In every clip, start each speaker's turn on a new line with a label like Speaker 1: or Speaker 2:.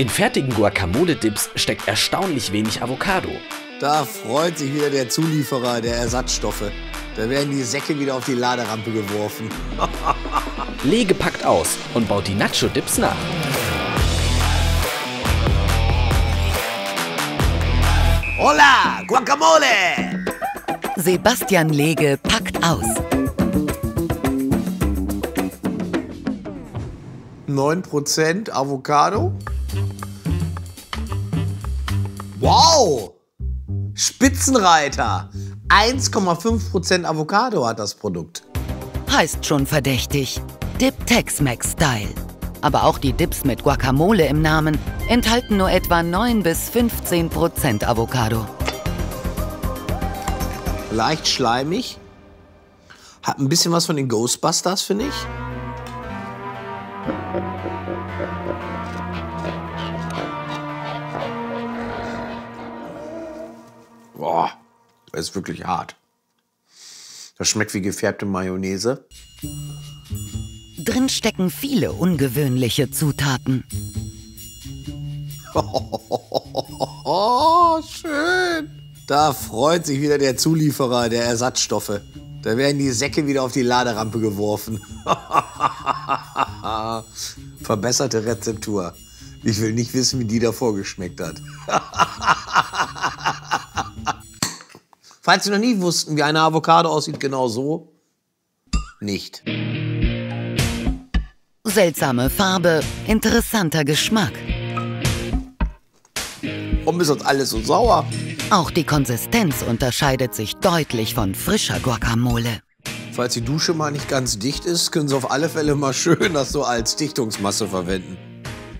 Speaker 1: In fertigen Guacamole-Dips steckt erstaunlich wenig Avocado.
Speaker 2: Da freut sich wieder der Zulieferer der Ersatzstoffe. Da werden die Säcke wieder auf die Laderampe geworfen.
Speaker 1: Lege packt aus und baut die Nacho-Dips nach.
Speaker 2: Hola, Guacamole!
Speaker 3: Sebastian Lege packt aus.
Speaker 2: 9% Avocado. Wow! Spitzenreiter! 1,5% Avocado hat das Produkt.
Speaker 3: Heißt schon verdächtig. Dip Tex-Mex Style. Aber auch die Dips mit Guacamole im Namen enthalten nur etwa 9 bis 15 Prozent Avocado.
Speaker 2: Leicht schleimig. Hat ein bisschen was von den Ghostbusters, finde ich. Boah, das ist wirklich hart. Das schmeckt wie gefärbte Mayonnaise.
Speaker 3: Drin stecken viele ungewöhnliche Zutaten.
Speaker 2: Oh, schön. Da freut sich wieder der Zulieferer der Ersatzstoffe. Da werden die Säcke wieder auf die Laderampe geworfen. Verbesserte Rezeptur. Ich will nicht wissen, wie die davor geschmeckt hat. Falls Sie noch nie wussten, wie eine Avocado aussieht, genau so. Nicht.
Speaker 3: Seltsame Farbe, interessanter Geschmack.
Speaker 2: Warum ist das alles so sauer?
Speaker 3: Auch die Konsistenz unterscheidet sich deutlich von frischer Guacamole.
Speaker 2: Falls die Dusche mal nicht ganz dicht ist, können Sie auf alle Fälle mal schön das so als Dichtungsmasse verwenden.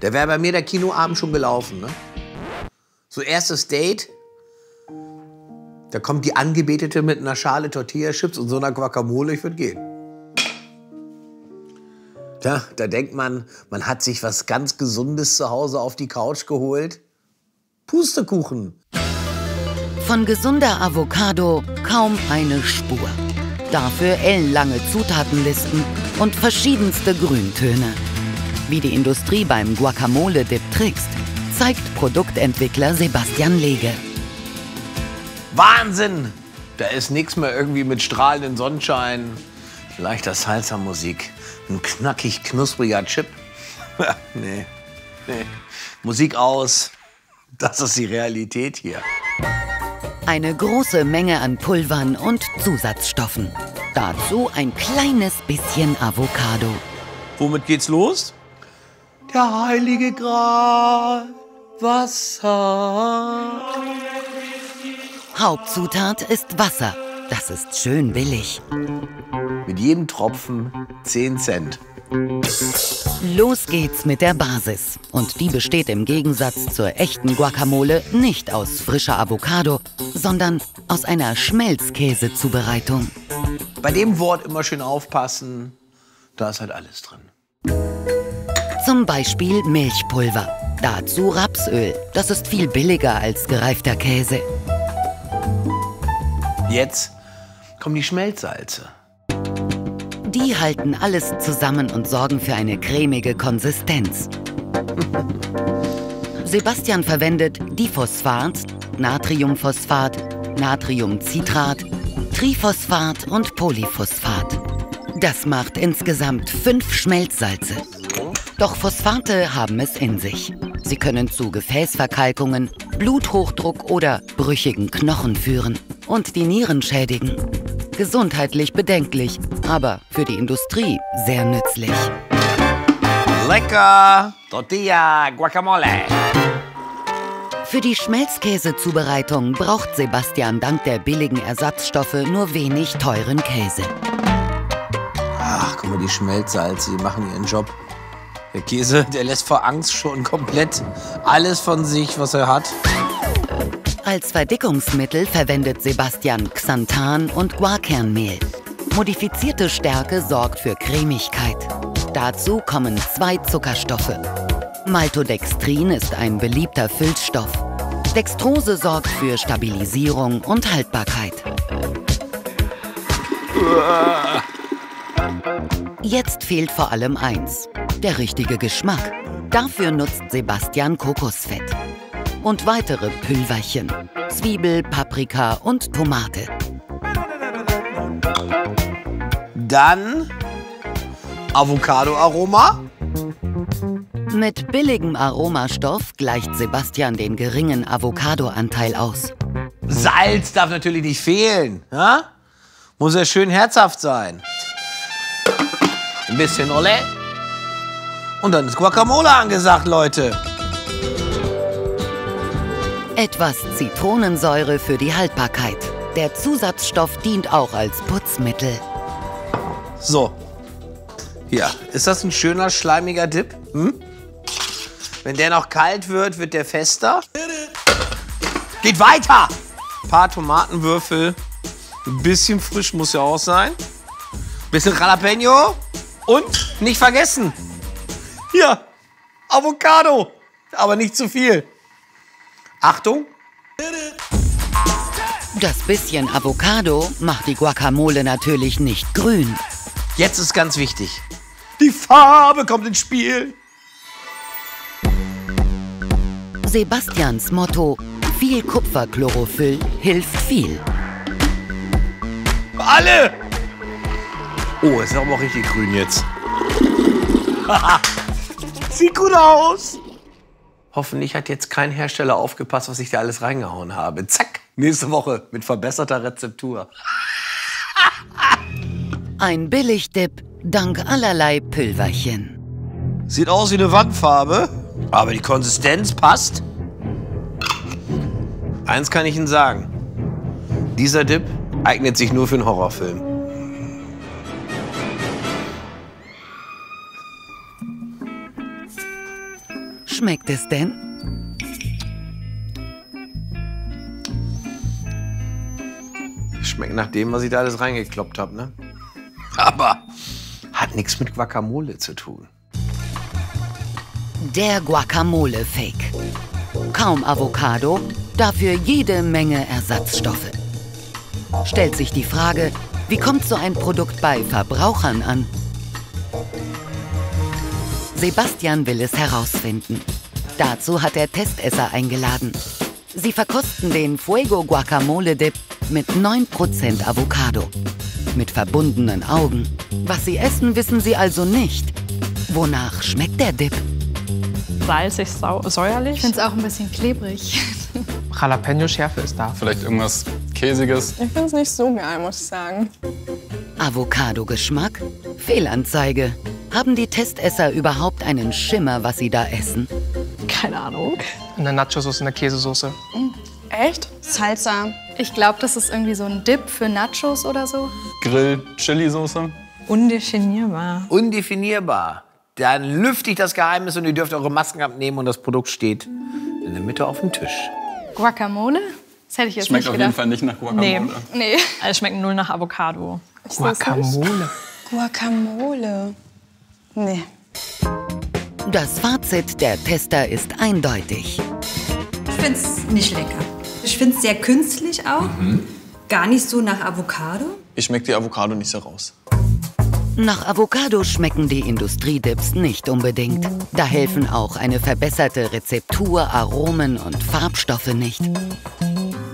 Speaker 2: Da wäre bei mir der Kinoabend schon gelaufen, ne? So erstes Date. Da kommt die Angebetete mit einer Schale Tortilla-Chips und so einer Guacamole, ich würde gehen. Ja, da denkt man, man hat sich was ganz Gesundes zu Hause auf die Couch geholt. Pustekuchen.
Speaker 3: Von gesunder Avocado kaum eine Spur. Dafür ellenlange Zutatenlisten und verschiedenste Grüntöne. Wie die Industrie beim Guacamole-Dip trickst, zeigt Produktentwickler Sebastian Lege.
Speaker 2: Wahnsinn! Da ist nichts mehr irgendwie mit strahlendem Sonnenschein, leichter Salsa-Musik, ein knackig knuspriger Chip. nee, nee. Musik aus, das ist die Realität hier.
Speaker 3: Eine große Menge an Pulvern und Zusatzstoffen. Dazu ein kleines bisschen Avocado.
Speaker 2: Womit geht's los? Der heilige Gral, Wasser.
Speaker 3: Hauptzutat ist Wasser. Das ist schön billig.
Speaker 2: Mit jedem Tropfen 10 Cent.
Speaker 3: Los geht's mit der Basis. Und die besteht im Gegensatz zur echten Guacamole nicht aus frischer Avocado, sondern aus einer Schmelzkäsezubereitung.
Speaker 2: Bei dem Wort immer schön aufpassen, da ist halt alles drin.
Speaker 3: Zum Beispiel Milchpulver. Dazu Rapsöl. Das ist viel billiger als gereifter Käse.
Speaker 2: Jetzt kommen die Schmelzsalze.
Speaker 3: Die halten alles zusammen und sorgen für eine cremige Konsistenz. Sebastian verwendet Diphosphat, Natriumphosphat, Natriumcitrat, Triphosphat und Polyphosphat. Das macht insgesamt fünf Schmelzsalze. Doch Phosphate haben es in sich. Sie können zu Gefäßverkalkungen, Bluthochdruck oder brüchigen Knochen führen und die Nieren schädigen. Gesundheitlich bedenklich, aber für die Industrie sehr nützlich.
Speaker 2: Lecker! Tortilla, Guacamole.
Speaker 3: Für die Schmelzkäsezubereitung braucht Sebastian dank der billigen Ersatzstoffe nur wenig teuren Käse.
Speaker 2: Ach, guck mal, die Schmelzsalze, die machen ihren Job. Der Käse, der lässt vor Angst schon komplett alles von sich, was er hat.
Speaker 3: Als Verdickungsmittel verwendet Sebastian Xanthan und Guarkernmehl. Modifizierte Stärke sorgt für Cremigkeit. Dazu kommen zwei Zuckerstoffe. Maltodextrin ist ein beliebter Füllstoff. Dextrose sorgt für Stabilisierung und Haltbarkeit. Jetzt fehlt vor allem eins, der richtige Geschmack. Dafür nutzt Sebastian Kokosfett. Und weitere Pülverchen. Zwiebel, Paprika und Tomate.
Speaker 2: Dann Avocado-Aroma.
Speaker 3: Mit billigem Aromastoff gleicht Sebastian den geringen Avocadoanteil aus.
Speaker 2: Salz darf natürlich nicht fehlen. Ja? Muss ja schön herzhaft sein. Ein bisschen Ole. Und dann ist Guacamole angesagt, Leute.
Speaker 3: Etwas Zitronensäure für die Haltbarkeit. Der Zusatzstoff dient auch als Putzmittel.
Speaker 2: So. Ja, ist das ein schöner, schleimiger Dip? Hm? Wenn der noch kalt wird, wird der fester. Geht weiter! Ein paar Tomatenwürfel. Ein bisschen frisch muss ja auch sein. Ein bisschen Jalapeno. Und nicht vergessen. Hier, Avocado. Aber nicht zu viel. Achtung.
Speaker 3: Das bisschen Avocado macht die Guacamole natürlich nicht grün.
Speaker 2: Jetzt ist ganz wichtig. Die Farbe kommt ins Spiel.
Speaker 3: Sebastians Motto: Viel Kupferchlorophyll hilft viel.
Speaker 2: Alle! Oh, ist aber auch richtig grün jetzt. Sieht gut aus. Hoffentlich hat jetzt kein Hersteller aufgepasst, was ich da alles reingehauen habe. Zack, nächste Woche mit verbesserter Rezeptur.
Speaker 3: Ein Billigdip dank allerlei Pülverchen.
Speaker 2: Sieht aus wie eine Wandfarbe, aber die Konsistenz passt. Eins kann ich Ihnen sagen. Dieser Dip eignet sich nur für einen Horrorfilm.
Speaker 3: Schmeckt es denn?
Speaker 2: Schmeckt nach dem, was ich da alles reingekloppt habe, ne? Aber hat nichts mit Guacamole zu tun.
Speaker 3: Der Guacamole-Fake. Kaum Avocado, dafür jede Menge Ersatzstoffe. Stellt sich die Frage, wie kommt so ein Produkt bei Verbrauchern an? Sebastian will es herausfinden. Dazu hat er Testesser eingeladen. Sie verkosten den Fuego Guacamole Dip mit 9% Avocado. Mit verbundenen Augen. Was sie essen, wissen sie also nicht. Wonach schmeckt der Dip?
Speaker 4: salzig, sau säuerlich.
Speaker 5: Ich finde es auch ein bisschen klebrig.
Speaker 4: Jalapeno-Schärfe ist da.
Speaker 6: Vielleicht irgendwas Käsiges.
Speaker 7: Ich finde es nicht so geil, muss ich sagen.
Speaker 3: Avocado-Geschmack? Fehlanzeige. Haben die Testesser überhaupt einen Schimmer, was sie da essen?
Speaker 4: Keine Ahnung.
Speaker 8: Eine Nacho-Soße, eine Käsesoße.
Speaker 7: Echt? Salsa.
Speaker 5: Ich glaube, das ist irgendwie so ein Dip für Nachos oder so.
Speaker 6: Grill, Chili-Soße.
Speaker 4: Undefinierbar.
Speaker 2: Undefinierbar. Dann lüfte ich das Geheimnis und ihr dürft eure Masken abnehmen und das Produkt steht in der Mitte auf dem Tisch.
Speaker 5: Guacamole? Das hätte ich jetzt
Speaker 6: Schmeckt
Speaker 5: nicht
Speaker 6: auf
Speaker 5: gedacht.
Speaker 6: jeden Fall nicht nach Guacamole.
Speaker 4: Nee.
Speaker 5: Nee.
Speaker 4: Also schmeckt null nach Avocado.
Speaker 8: Guacamole.
Speaker 7: Guacamole. Nee.
Speaker 3: Das Fazit der Tester ist eindeutig.
Speaker 9: Ich finde es nicht lecker. Ich finde es sehr künstlich auch. Gar nicht so nach Avocado.
Speaker 6: Ich schmecke die Avocado nicht so raus.
Speaker 3: Nach Avocado schmecken die Industriedips nicht unbedingt. Da helfen auch eine verbesserte Rezeptur, Aromen und Farbstoffe nicht.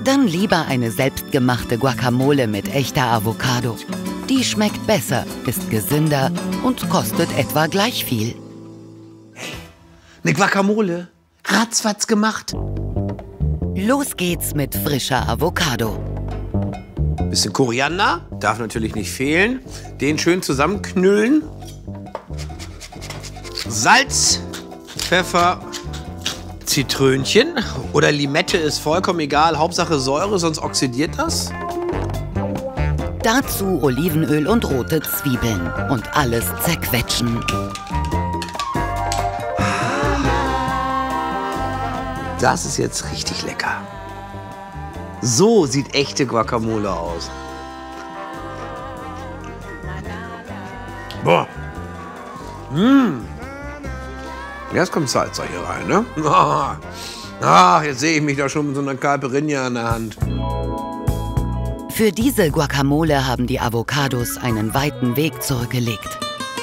Speaker 3: Dann lieber eine selbstgemachte Guacamole mit echter Avocado. Die schmeckt besser, ist gesünder und kostet etwa gleich viel.
Speaker 2: Eine Guacamole. Ratzfatz gemacht.
Speaker 3: Los geht's mit frischer Avocado.
Speaker 2: Bisschen Koriander, darf natürlich nicht fehlen. Den schön zusammenknüllen. Salz, Pfeffer, Zitrönchen oder Limette ist vollkommen egal. Hauptsache Säure, sonst oxidiert das.
Speaker 3: Dazu Olivenöl und rote Zwiebeln und alles zerquetschen.
Speaker 2: Das ist jetzt richtig lecker. So sieht echte Guacamole aus. Boah. Mmh. Jetzt kommt Salsa hier rein, ne? Ah, Ach, jetzt sehe ich mich da schon mit so einer Caipirinha in der Hand.
Speaker 3: Für diese Guacamole haben die Avocados einen weiten Weg zurückgelegt.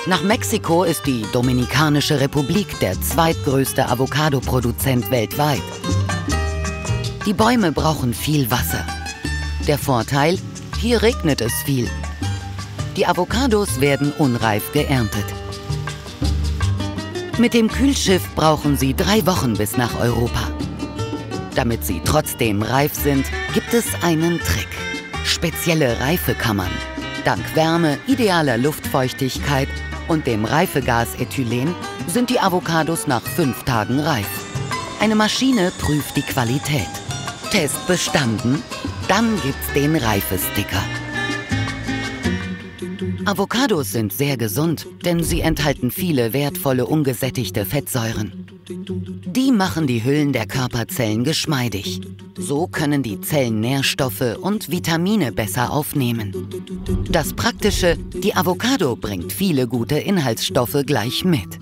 Speaker 3: Nach Mexiko ist die Dominikanische Republik der zweitgrößte Avocado-Produzent weltweit. Die Bäume brauchen viel Wasser. Der Vorteil, hier regnet es viel. Die Avocados werden unreif geerntet. Mit dem Kühlschiff brauchen sie drei Wochen bis nach Europa. Damit sie trotzdem reif sind, gibt es einen Trick. Spezielle Reifekammern. Dank Wärme, idealer Luftfeuchtigkeit und dem Reifegas Ethylen sind die Avocados nach fünf Tagen reif. Eine Maschine prüft die Qualität. Test bestanden? Dann gibt's den Reifesticker. Avocados sind sehr gesund, denn sie enthalten viele wertvolle ungesättigte Fettsäuren. Die machen die Hüllen der Körperzellen geschmeidig. So können die Zellen Nährstoffe und Vitamine besser aufnehmen. Das Praktische, die Avocado bringt viele gute Inhaltsstoffe gleich mit.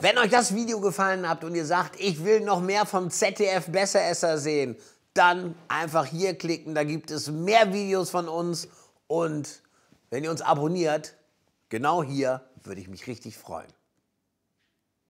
Speaker 2: Wenn euch das Video gefallen hat und ihr sagt, ich will noch mehr vom ZDF Besseresser sehen, dann einfach hier klicken, da gibt es mehr Videos von uns und wenn ihr uns abonniert, genau hier, würde ich mich richtig freuen.